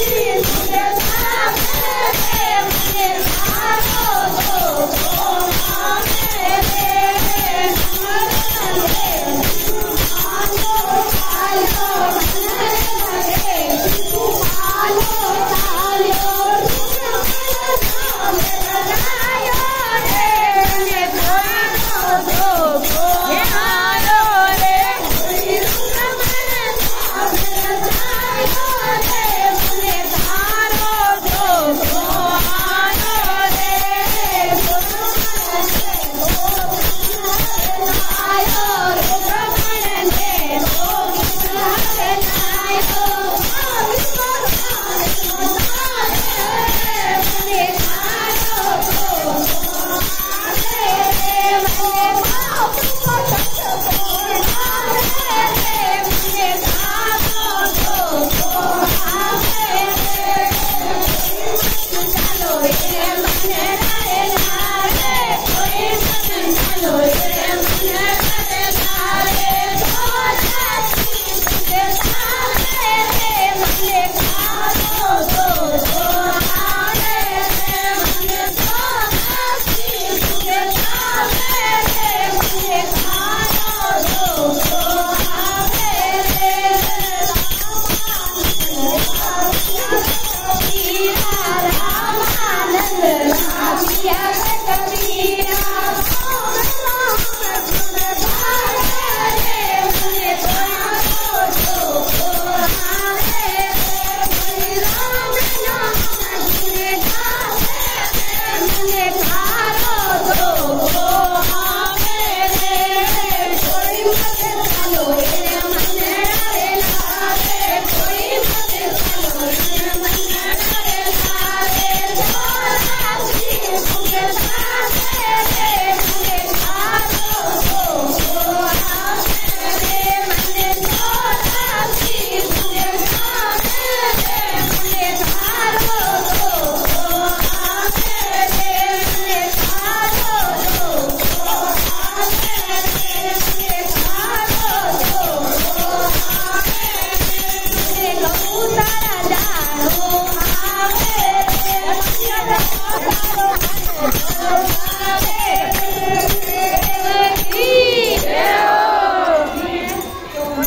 Yes.